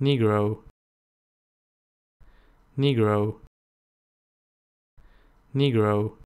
negro. Negro. Negro.